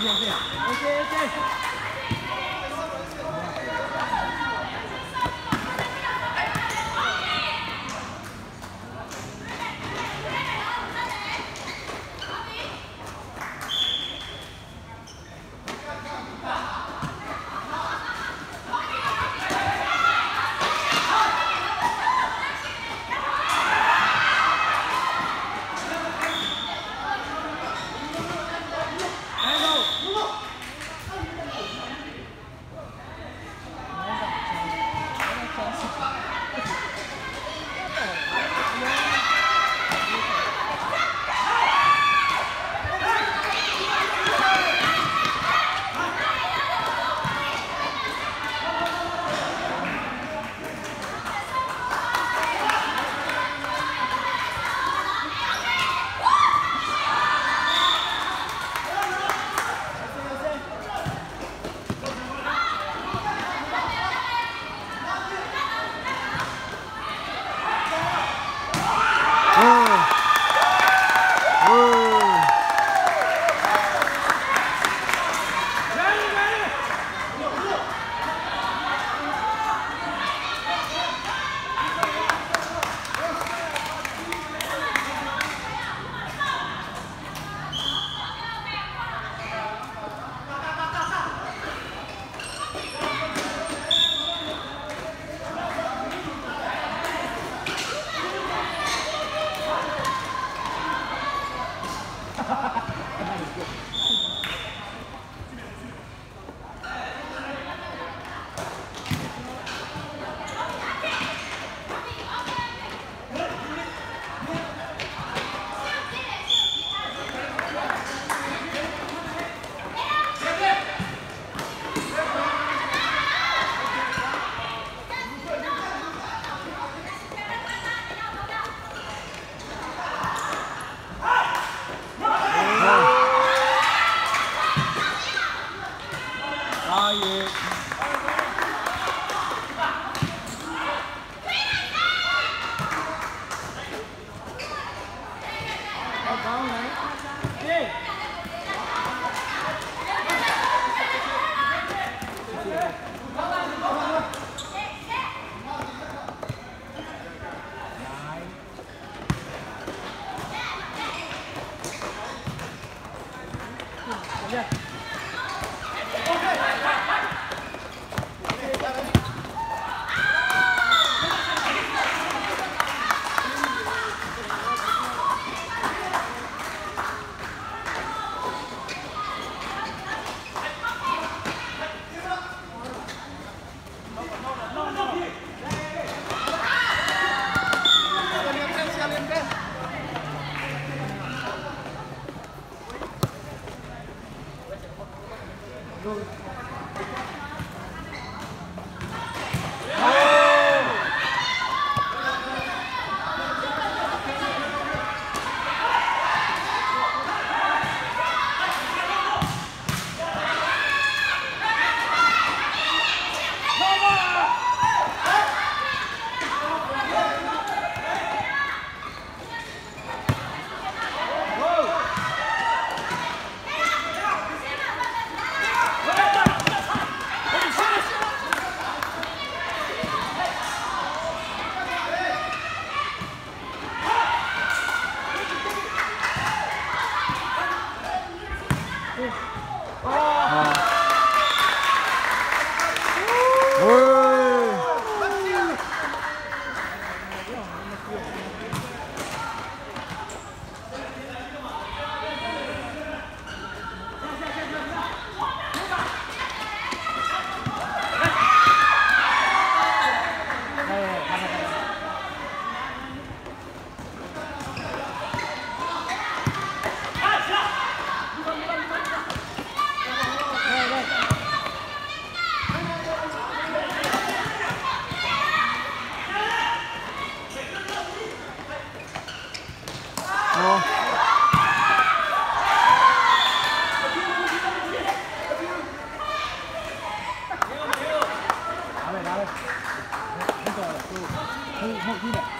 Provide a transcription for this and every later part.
谢谢，谢谢，谢谢。Yeah. 너 可以靠近点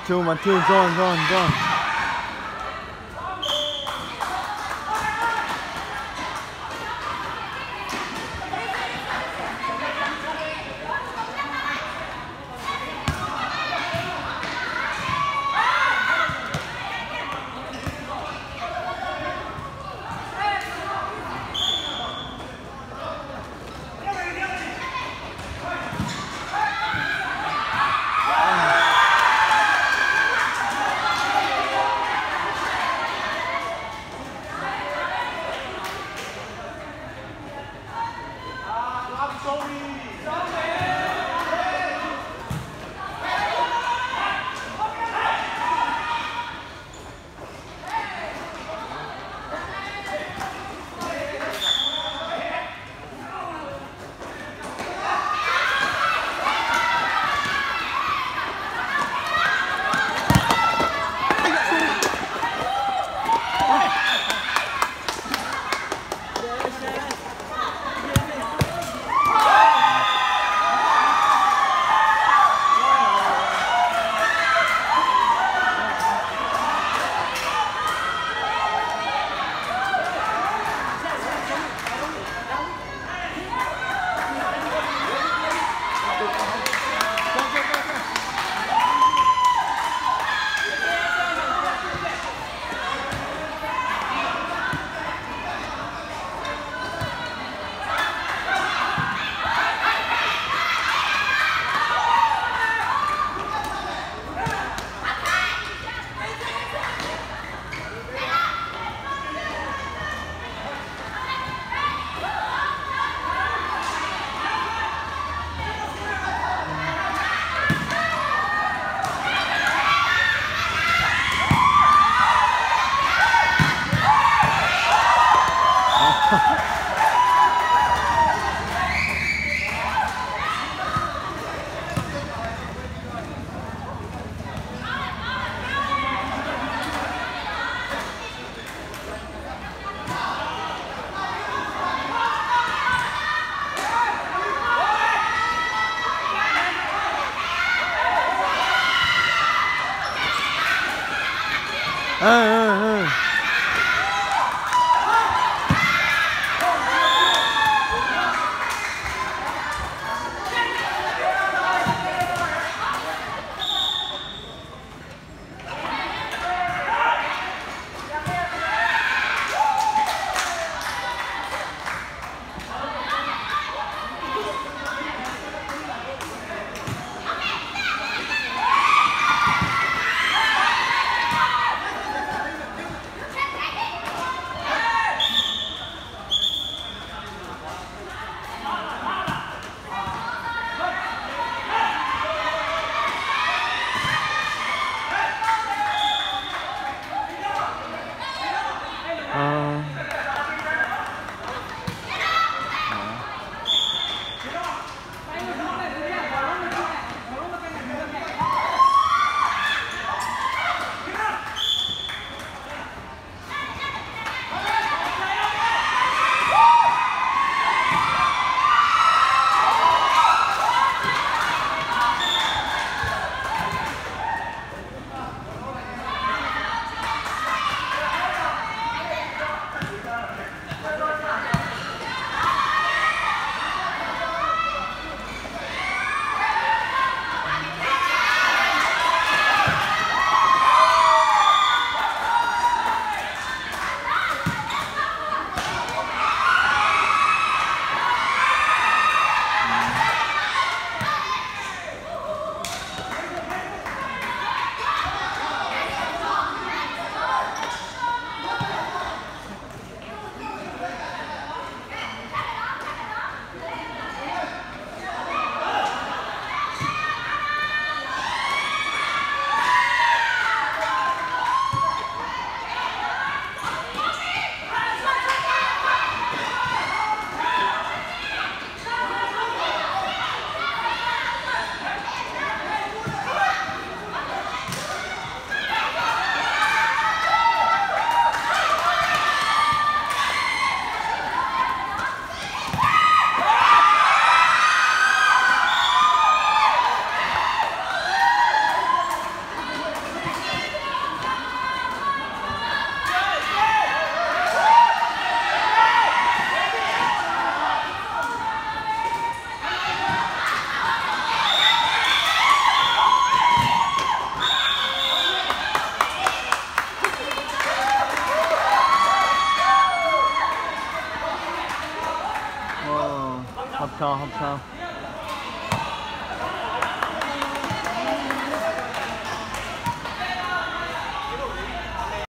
one, two, one, two, go on, go on, go on. Yeah.